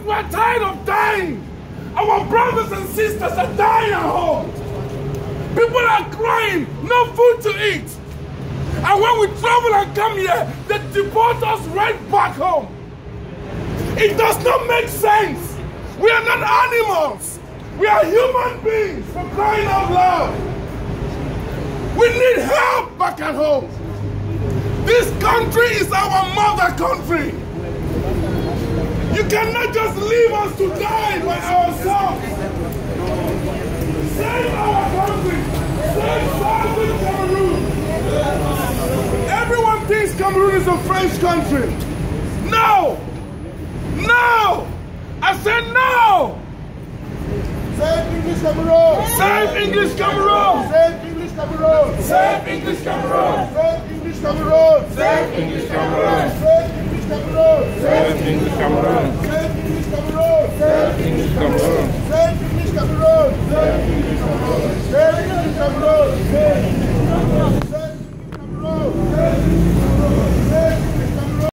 Because we're tired of dying. Our brothers and sisters are dying at home. People are crying, no food to eat. And when we travel and come here, they deport us right back home. It does not make sense. We are not animals. We are human beings for crying out loud. We need help back at home. This country is our mother country. You cannot just leave us to die by ourselves. Save our country. Save Southern Cameroon. Everyone thinks Cameroon is a French country. No! No! I said no! Save English Cameroon! Save English Cameroon! Save English Cameroon! Save English Cameroon! Save English Cameroon! Save English Cameroon! Save English Cameroon! Save English Cameroon! Come